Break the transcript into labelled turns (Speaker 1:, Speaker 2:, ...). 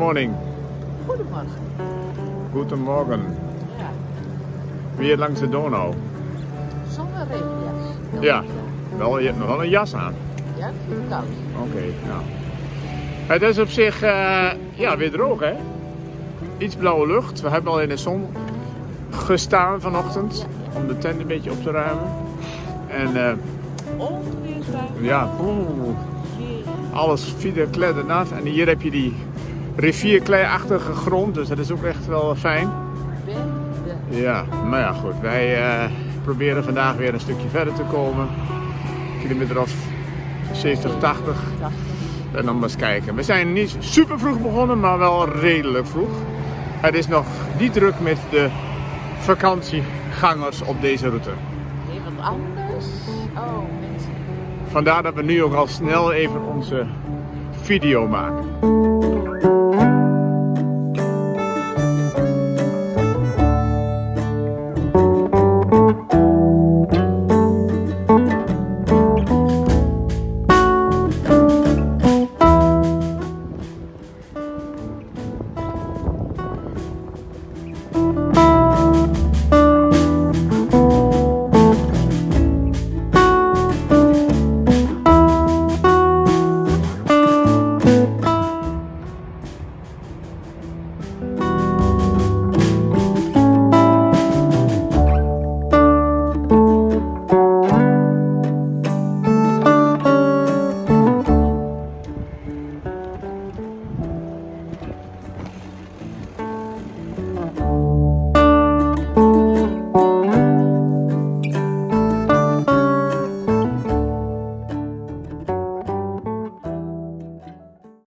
Speaker 1: morning.
Speaker 2: Goedemorgen.
Speaker 1: Goedemorgen.
Speaker 2: Ja,
Speaker 1: Weer langs de Donau.
Speaker 2: zonder regenjas.
Speaker 1: Ja, wel, je hebt nog wel een jas aan.
Speaker 2: Ja, ik vind het koud.
Speaker 1: Oké, nou. Het is op zich eh, ja, weer droog, hè? Iets blauwe lucht. We hebben al in de zon gestaan vanochtend om de tent een beetje op te ruimen. En eh, ja, oeh, alles fieder kleddernat. En hier heb je die rivierkleiachtige grond, dus dat is ook echt wel fijn. Ja, maar ja goed, wij eh, proberen vandaag weer een stukje verder te komen. Kilometer of 70, 80.
Speaker 2: 80.
Speaker 1: En dan maar eens kijken. We zijn niet super vroeg begonnen, maar wel redelijk vroeg. Het is nog niet druk met de vakantiegangers op deze route.
Speaker 2: Wat anders. Oh, mensen.
Speaker 1: Vandaar dat we nu ook al snel even onze video maken.